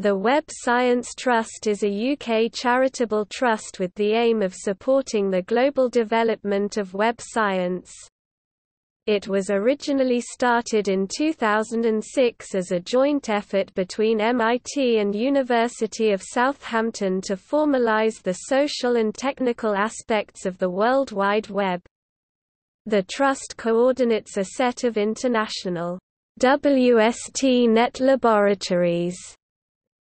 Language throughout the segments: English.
The Web Science Trust is a UK charitable trust with the aim of supporting the global development of web science. It was originally started in 2006 as a joint effort between MIT and University of Southampton to formalise the social and technical aspects of the World Wide Web. The Trust coordinates a set of international WST net laboratories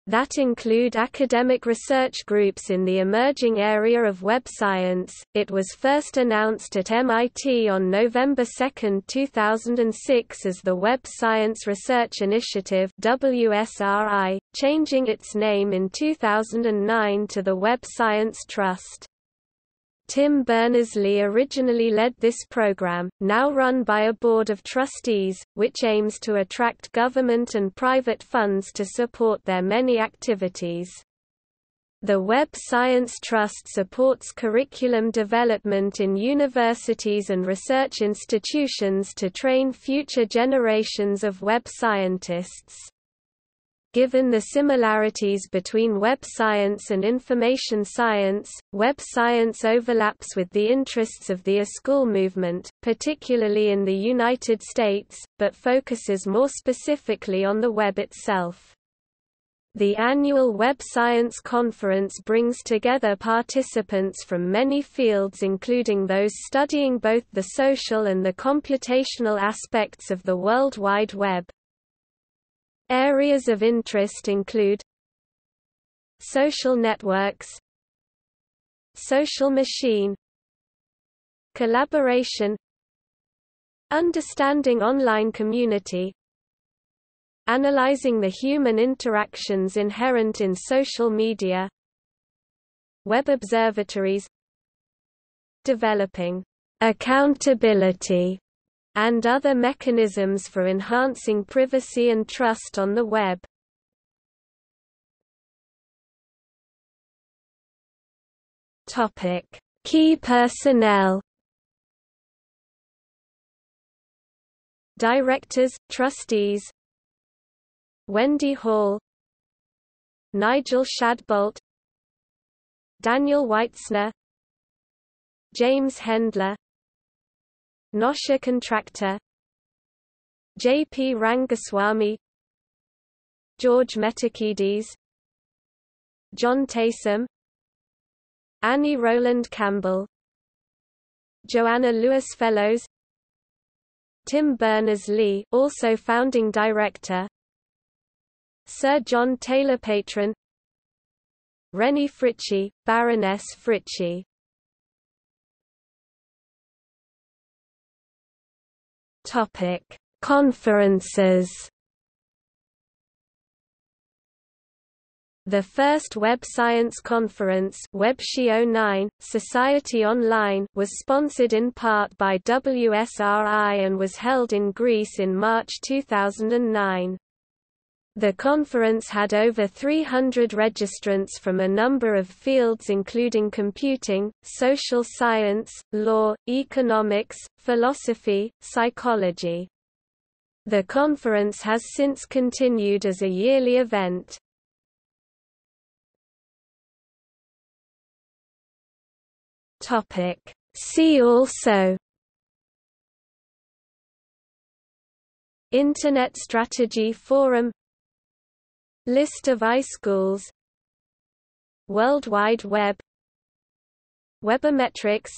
that include academic research groups in the emerging area of web science. It was first announced at MIT on November 2, 2006 as the Web Science Research Initiative WSRI, changing its name in 2009 to the Web Science Trust. Tim Berners-Lee originally led this program, now run by a board of trustees, which aims to attract government and private funds to support their many activities. The Web Science Trust supports curriculum development in universities and research institutions to train future generations of web scientists. Given the similarities between web science and information science, web science overlaps with the interests of the iSchool movement, particularly in the United States, but focuses more specifically on the web itself. The annual Web Science Conference brings together participants from many fields including those studying both the social and the computational aspects of the World Wide Web. Areas of interest include Social networks Social machine Collaboration Understanding online community Analyzing the human interactions inherent in social media Web observatories Developing accountability and other mechanisms for enhancing privacy and trust on the web. Topic: Key personnel. Directors, trustees. Wendy Hall, Nigel Shadbolt, Daniel Weitzner, James Hendler, Noshir Contractor J. P. Rangaswamy George Metakides John Taysom Annie Rowland Campbell Joanna Lewis Fellows Tim Berners-Lee also founding director Sir John Taylor Patron Rennie Fritchie, Baroness Fritchie Topic: Conferences. The first Web Science Conference WebSci 09, Society Online was sponsored in part by WSRI and was held in Greece in March 2009. The conference had over 300 registrants from a number of fields including computing, social science, law, economics, philosophy, psychology. The conference has since continued as a yearly event. See also Internet Strategy Forum List of iSchools World Wide Web. Webometrics.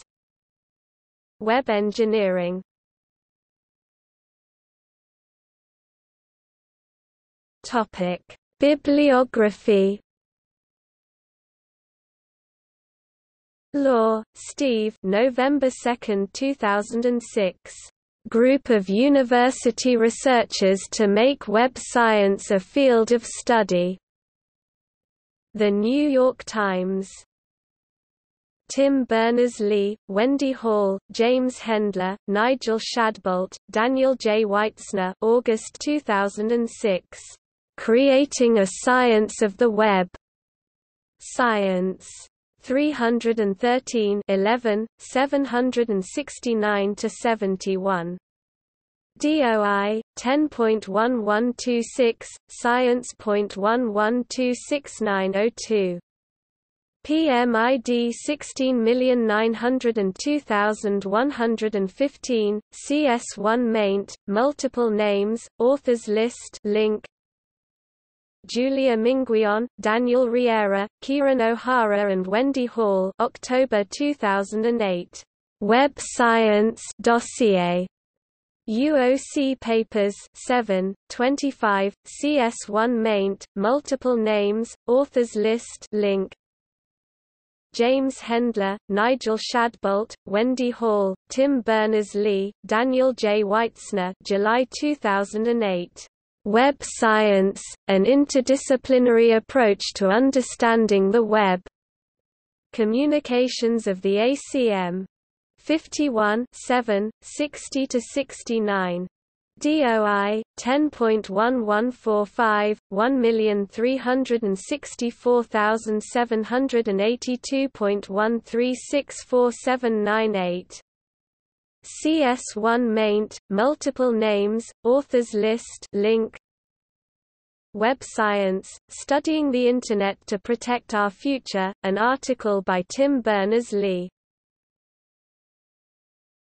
Web engineering. Topic. Bibliography. Lohr, Steve. November 2, 2006 group of university researchers to make web science a field of study. The New York Times Tim Berners-Lee, Wendy Hall, James Hendler, Nigel Shadbolt, Daniel J. Weitzner August 2006. Creating a Science of the Web. Science. 313 11, 769–71 DOI 10.1126 Science.11269002 PMID 16902115 CS1 maint multiple names authors list link Julia Minguillón, Daniel Riera, Kieran O'Hara and Wendy Hall October 2008 Web Science dossier UOC Papers 7, 25, CS1 maint, multiple names, authors list link James Hendler, Nigel Shadbolt, Wendy Hall, Tim Berners-Lee, Daniel J. Weitzner July 2008. Web Science, An Interdisciplinary Approach to Understanding the Web. Communications of the ACM. 51 7, 60–69. DOI 10.1145 1364782.13647998 CS1 maint multiple names authors list link. Web Science Studying the Internet to Protect Our Future an article by Tim Berners-Lee